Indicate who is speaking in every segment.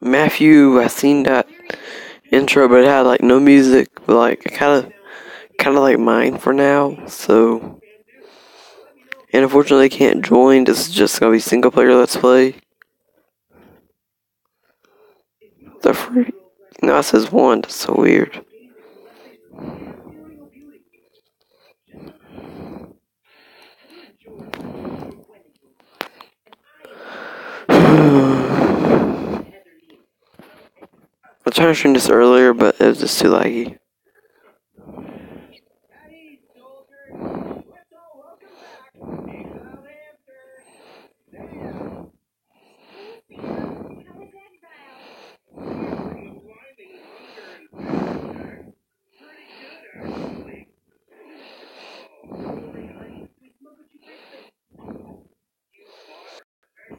Speaker 1: Matthew, I seen that intro, but it had like no music. But like, kind of, kind of like mine for now. So, and unfortunately, I can't join. This is just gonna be single player let's play. The freak? No, it says one. That's so weird. I tried to stream this earlier, but it was just too laggy.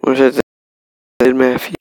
Speaker 1: What I did?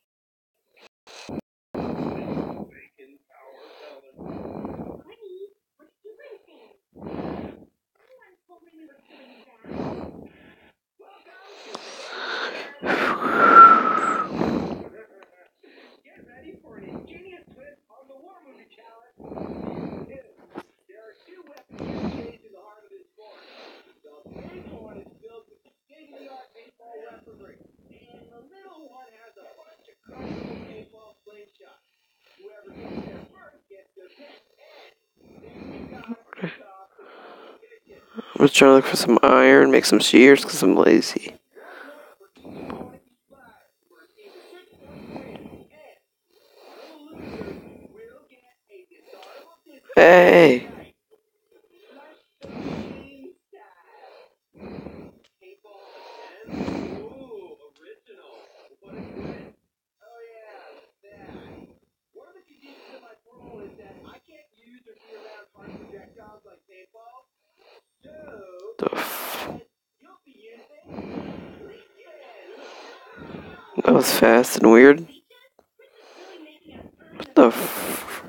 Speaker 1: I'm just trying to look for some iron, make some shears, because I'm lazy. Hey! The f- that was fast and weird. What the f-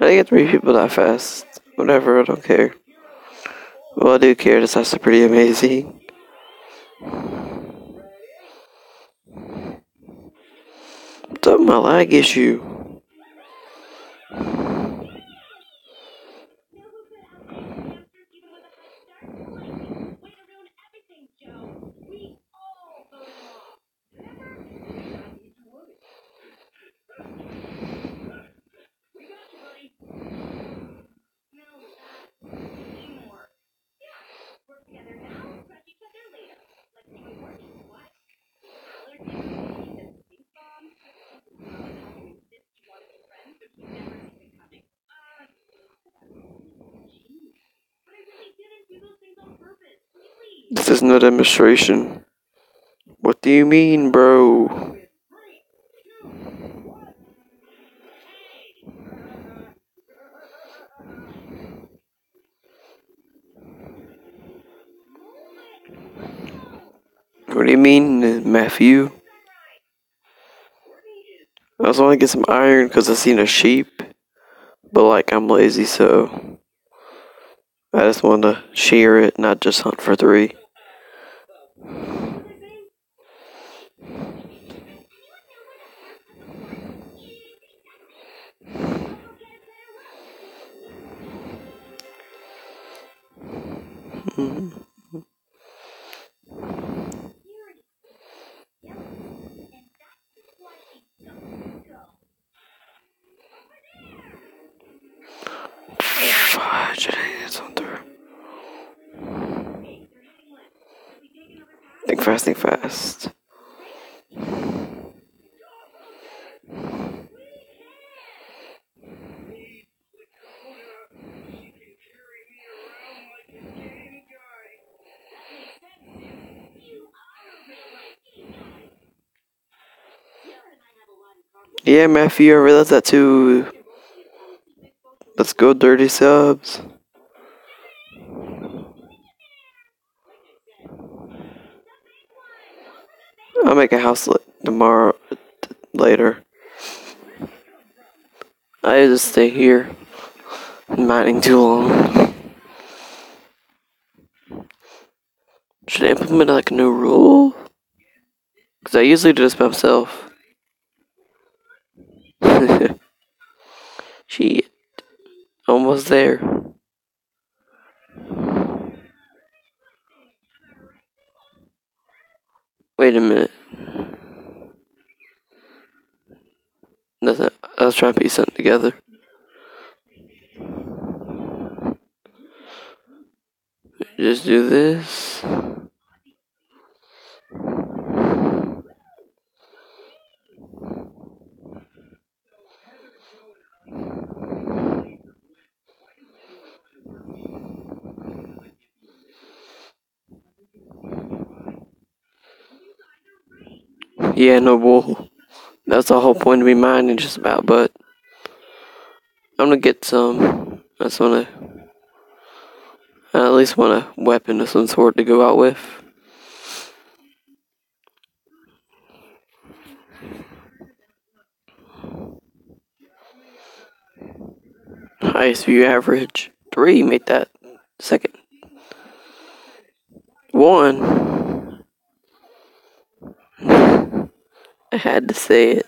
Speaker 1: you get three people that fast? Whatever, I don't care. Well, I do care, this to be pretty amazing. What's up my lag issue? This isn't a demonstration. What do you mean, bro? What do you mean, Matthew? I was want to get some iron because I seen a sheep, but like I'm lazy, so I just want to shear it, not just hunt for three. Think thing first. Yeah, Matthew, I realized that too. Let's go, dirty subs. I'll make a house li- tomorrow, t- later. I just stay here, mining too long. Should I implement like a new rule? Because I usually do this by myself.
Speaker 2: she Almost there. A minute. Nothing. I was trying to piece something together. Just do this. Yeah, no bull. That's the whole point of me mining just about, but I'm gonna get some. I just wanna I at least want a weapon of some sort to go out with. Highest view average. Three, make that second. One. Had to say it.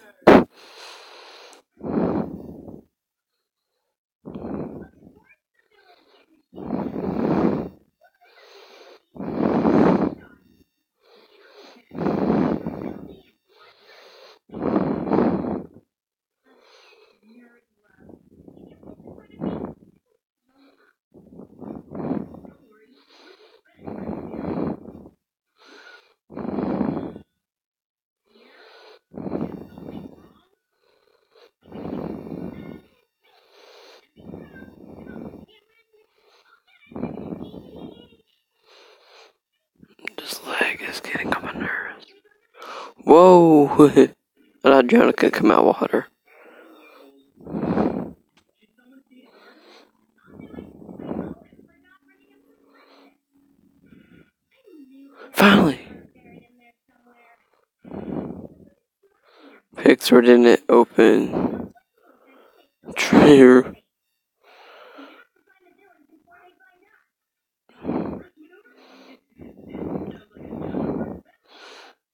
Speaker 2: Leg is getting on my nerves. Whoa! I thought Jonah could come out water. Finally! Pixar didn't open. Trigger.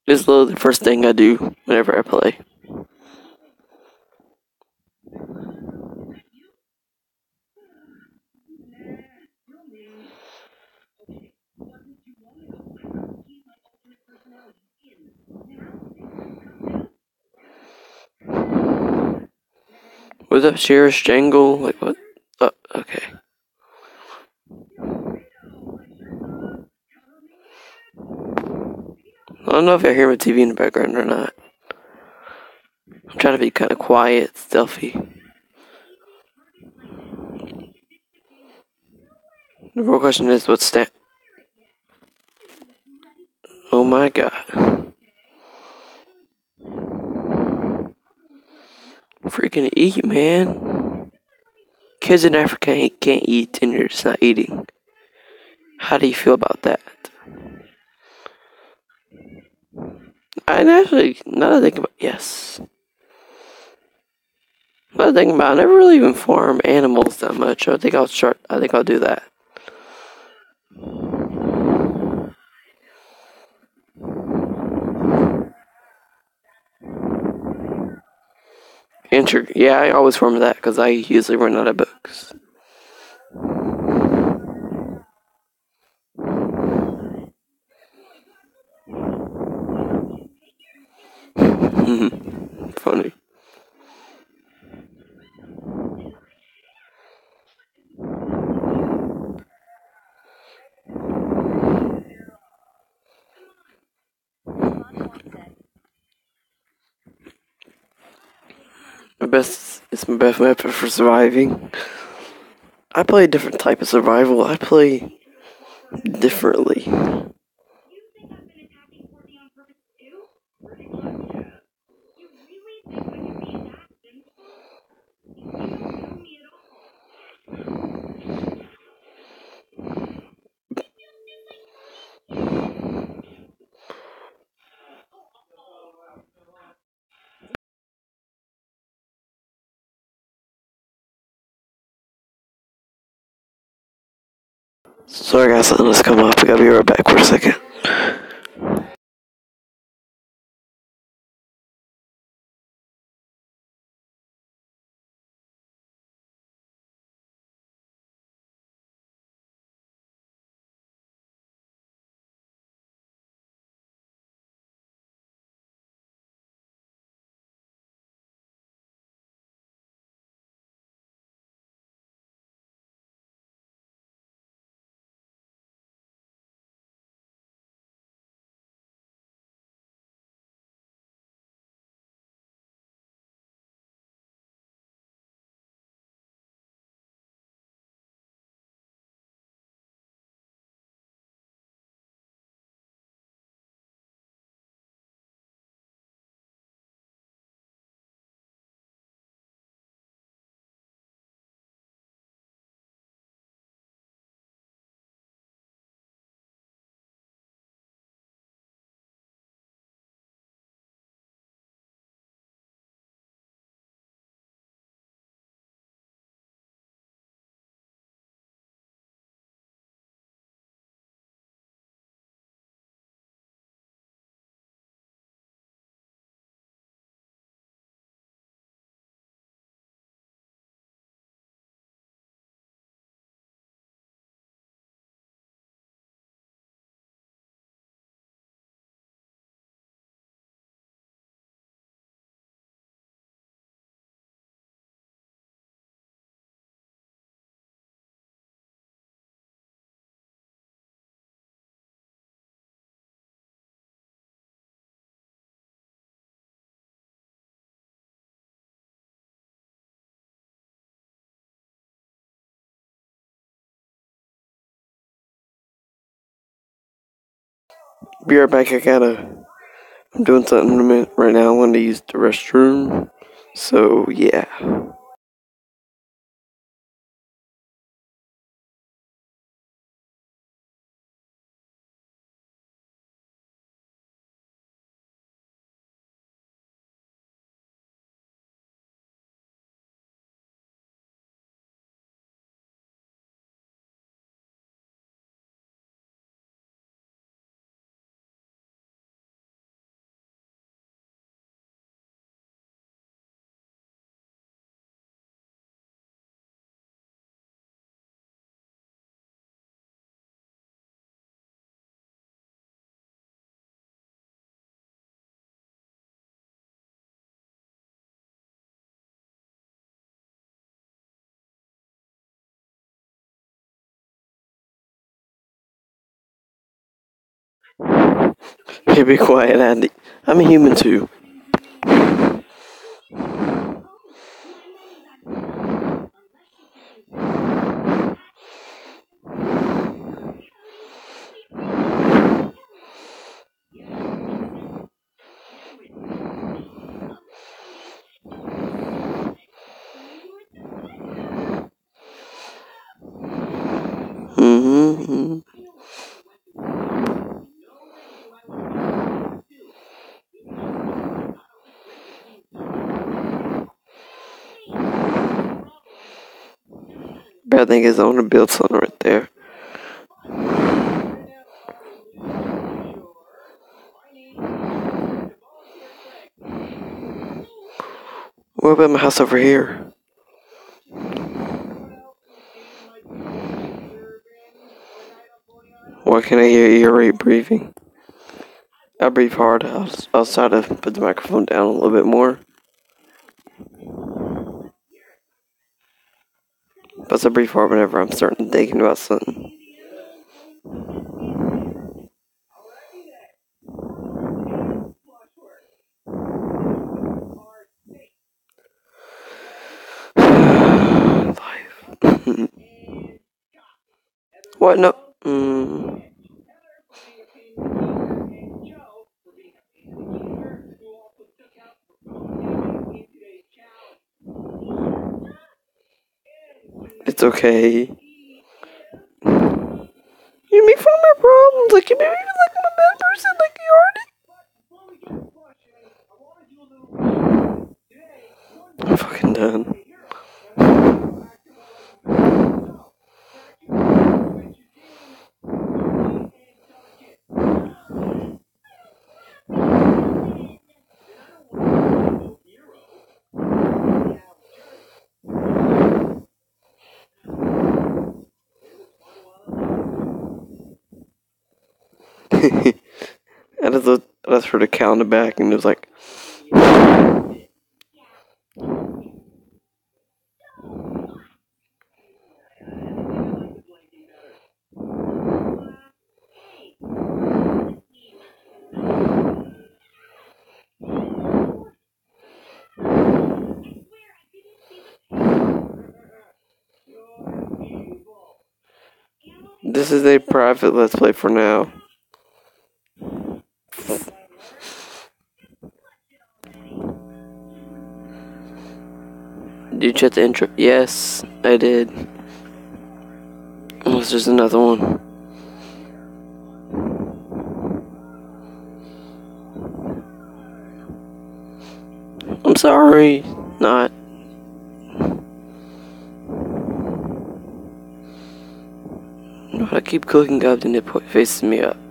Speaker 2: Is literally the first thing I do whenever I play. Was that Sheriff's Jangle? Like what? Oh, okay. I don't know if I hear my TV in the background or not. I'm trying to be kind of quiet, stealthy. The real question is, what's that? Oh my god. Freaking eat, man. Kids in Africa can't eat and you're just not eating. How do you feel about that? I actually, now that I think about yes. Now that I think about it, I never really even farm animals that much. I think I'll start, I think I'll do that. Enter, yeah, I always farm that because I usually run out of books. Funny. My best it's my best method for surviving. I play a different type of survival. I play differently. Sorry guys, let's come up. I gotta be right back for a second.
Speaker 1: Be right back. I gotta. I'm doing something right now. I want to use the restroom. So, yeah. Hey, be quiet, Andy. I'm a human too. Bad think is I want to build something right there. What about my house over here? Why can't I hear you already breathing? I breathe hard. I'll, I'll try to put the microphone down a little bit more. Hard whenever I'm starting thinking about something. Life. what? No. Mm. It's okay. You make fun of my problems. Like you maybe even like I'm a bad person. Like you already. I'm fucking done. I just heard a cow in the back and it was like. This is a private let's play for now. Did you check the intro? Yes, I did. Unless there's another one. I'm sorry. Not. But I keep cooking up and it faces me up.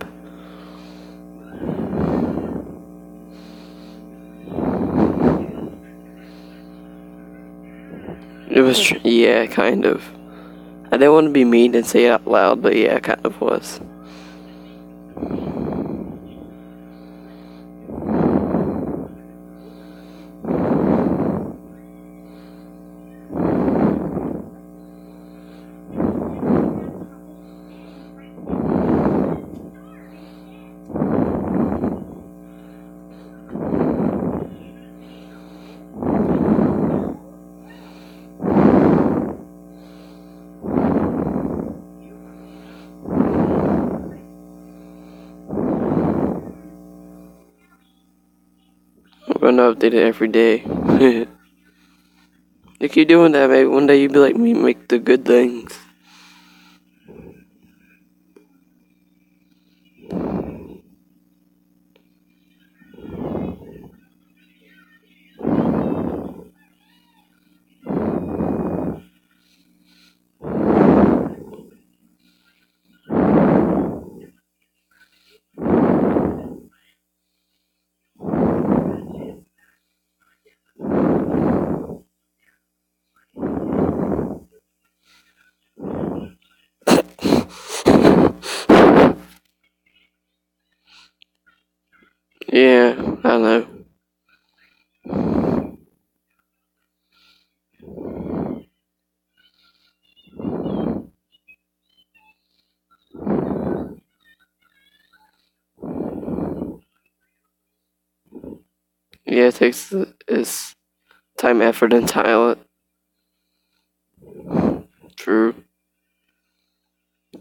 Speaker 1: Was, tr- yeah, kind of. I didn't want to be mean and say it out loud, but yeah, kind of was.
Speaker 3: Update it every day. If you keep doing that, maybe one day you'll be like me, make the good things. Yeah, I know. Yeah, it takes its time, effort, and talent. True.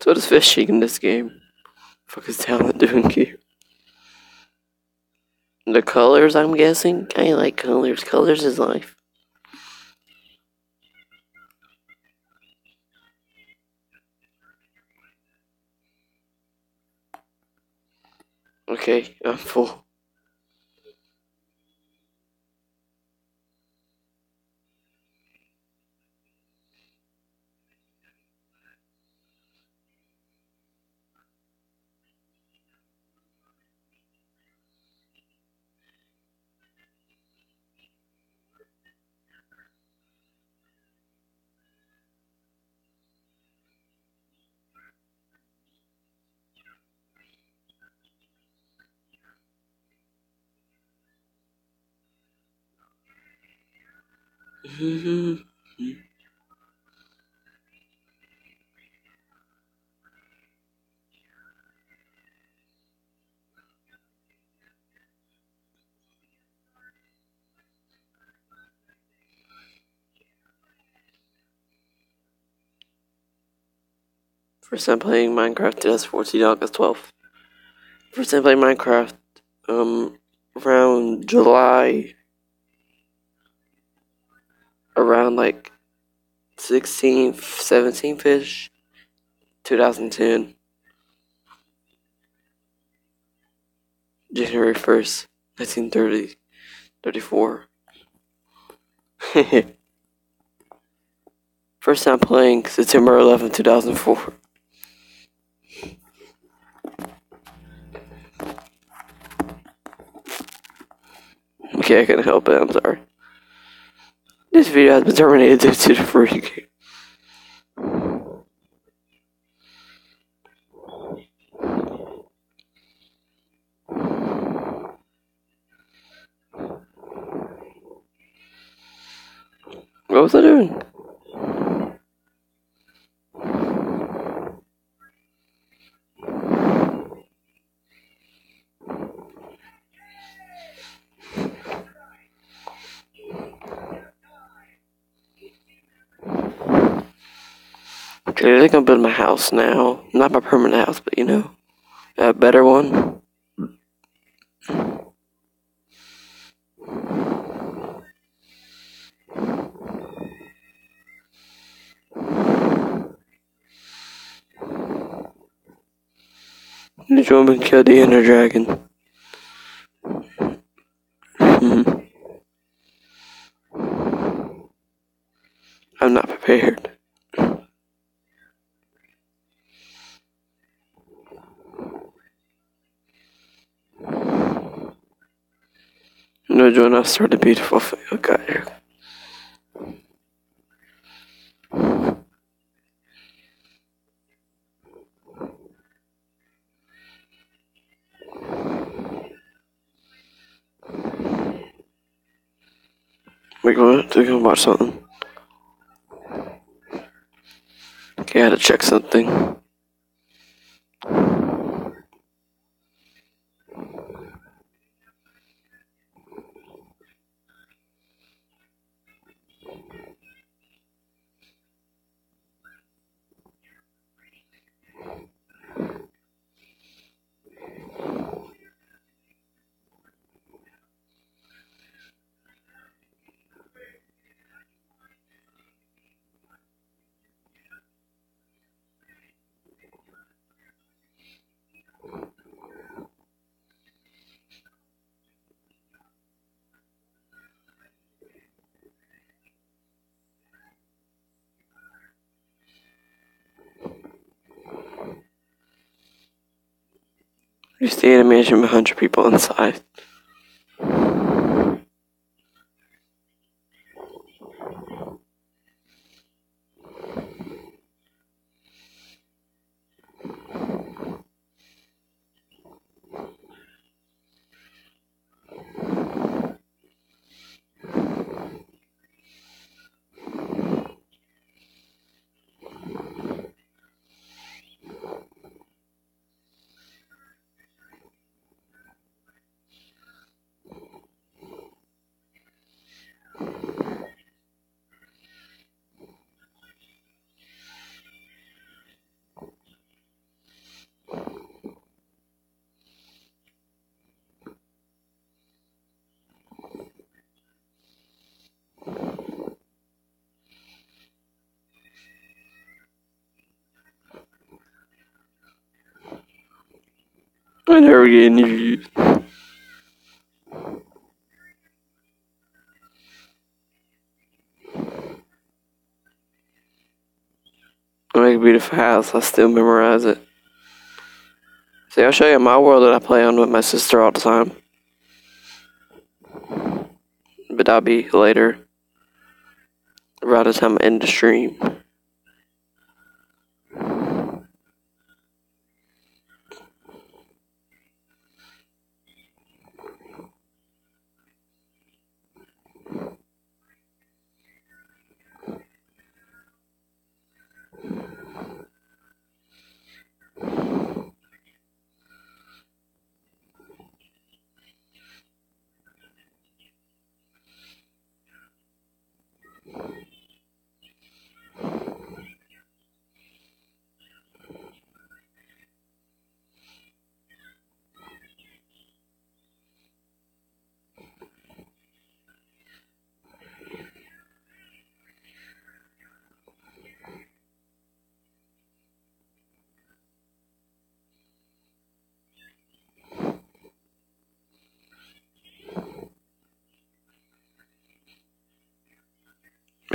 Speaker 3: So fishing in this game. Fuck is talent doing here? The colors, I'm guessing. I like colors. Colors is life. Okay, I'm full. First time playing Minecraft 2014 August 12th. First time playing Minecraft um around July around like 16 17 fish 2010 January 1st 1930 34 First time playing September 11, 2004. Okay, I can't help it. I'm sorry. This video has been terminated due to the freak. What was I doing? Okay, I think I'm building my house now. Not my permanent house, but you know, a better one. Did you wanna kill the Ender Dragon? Hmm. I'm not prepared. No, John, I the beautiful thing. Okay. We're going to go watch something. Okay, I had to check something. You in a mansion with 100 people inside. I never get any views. I make a beautiful house. I still memorize it. See, I'll show you my world that I play on with my sister all the time. But that'll be later. Around the time I end the stream.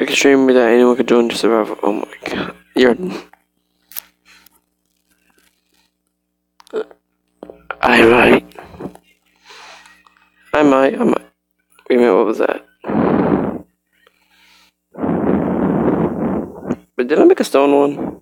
Speaker 3: A stream that anyone could join to survive. Oh my god. You're. I might. I might. I might. Wait a minute, what was that? But did I make a stone one?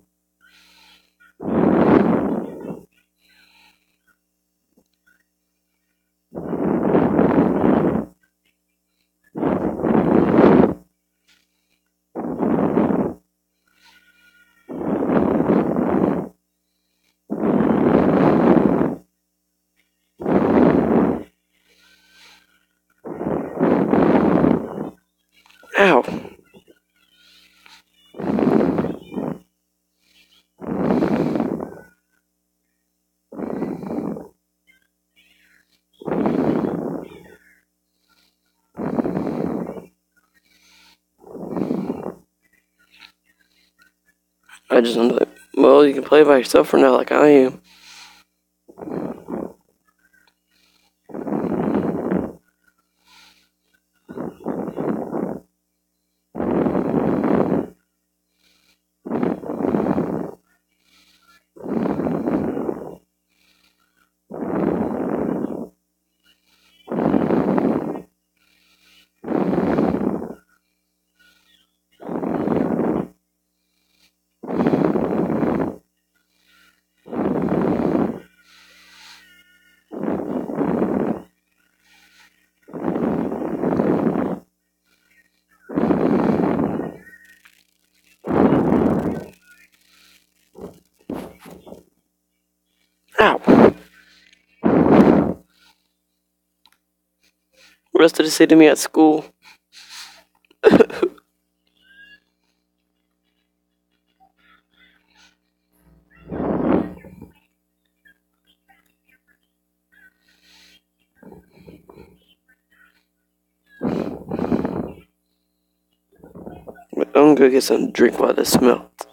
Speaker 3: Ow. I just well, you can play by yourself for now, like I am. Ow. Rest of the say to me at school. I'm gonna go get some drink while this melts.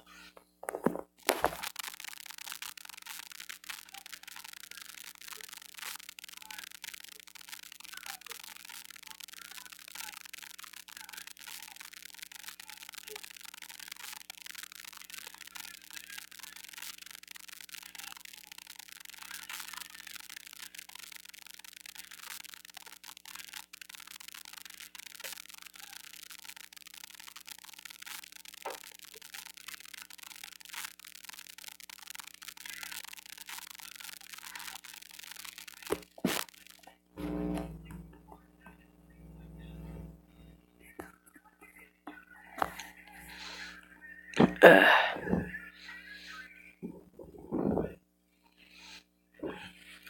Speaker 3: I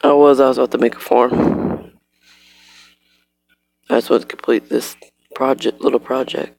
Speaker 3: was, I was about to make a form. I just want to complete this project, little project.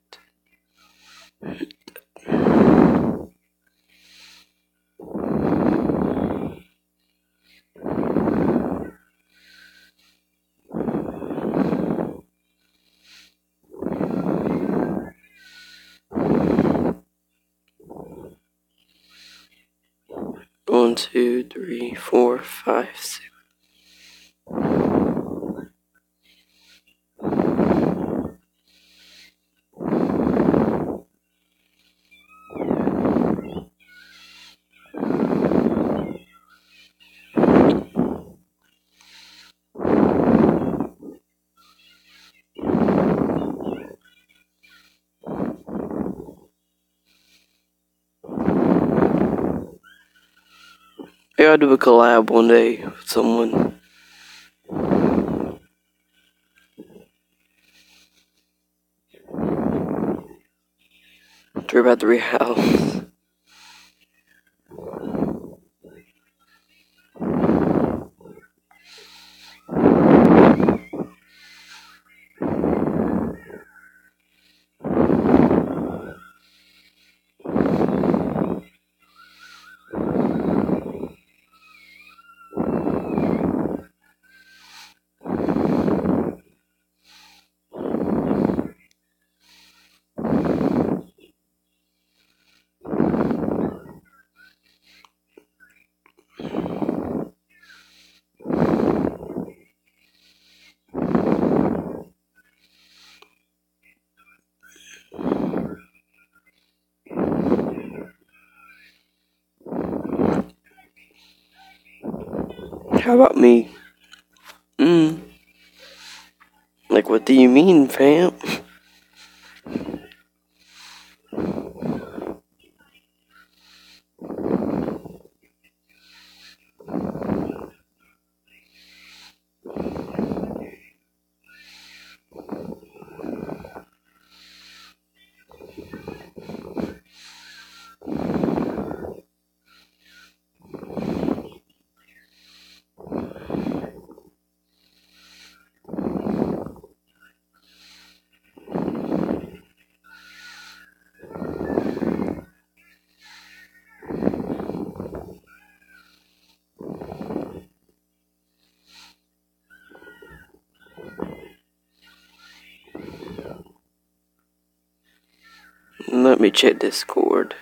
Speaker 3: Maybe I'll do a collab one day with someone. Three by three house. How about me? Mm. Like, what do you mean, fam? Let me check Discord.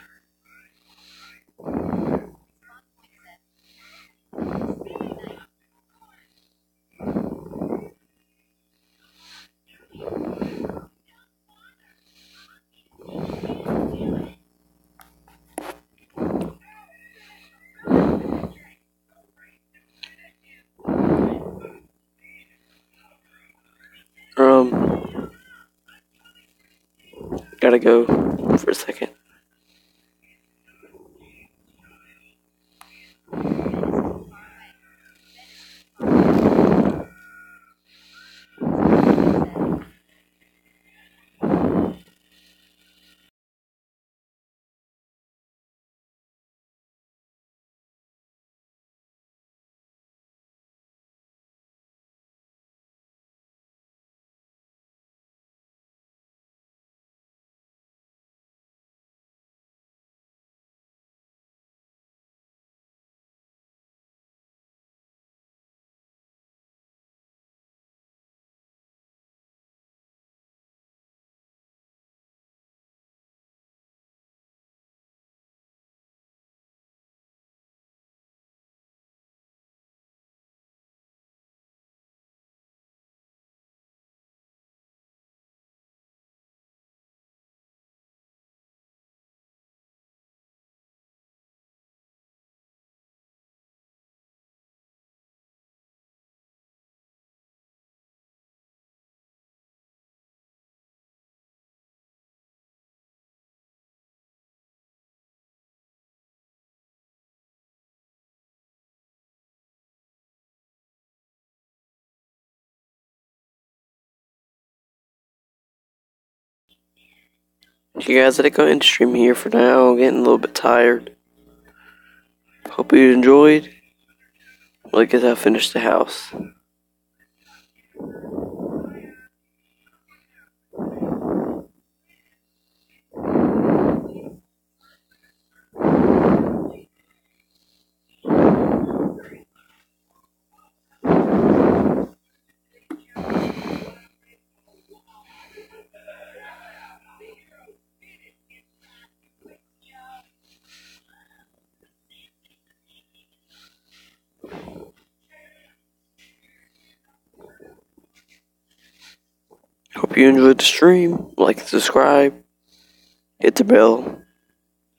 Speaker 3: Um, gotta go for a second. You guys, I think I'll end stream here for now. I'm getting a little bit tired. Hope you enjoyed. Well, I guess I'll finish the house. Hope you enjoyed the stream. Like, subscribe, hit the bell.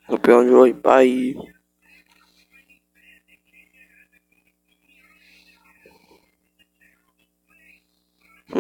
Speaker 3: Hope you all enjoy. Bye.